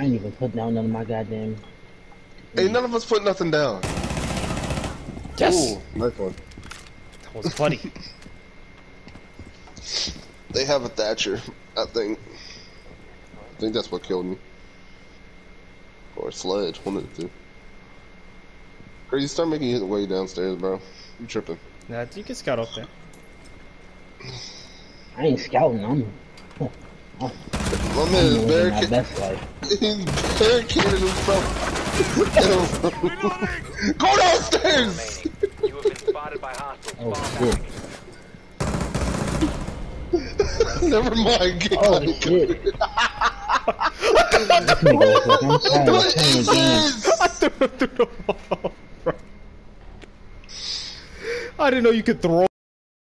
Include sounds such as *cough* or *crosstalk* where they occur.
I ain't even put down none of my goddamn. Ain't none of us put nothing down. Yes! Ooh, nice one. That was funny. *laughs* They have a Thatcher, I think. I think that's what killed me. Or a sledge, one of the two. Crazy, start making your way downstairs, bro. You tripping. nah, you can scout up there. I ain't scouting. I'm. *laughs* My man is living barricaded. best life. *laughs* He's barricaded himself. *laughs* Go downstairs! You have been spotted by hostiles. Oh Fall shit. *laughs* Never mind. Get Oh out of shit. here. this nigga was like, I'm tired of What playing is games. this? I threw him through the wall, bro. I didn't know you could throw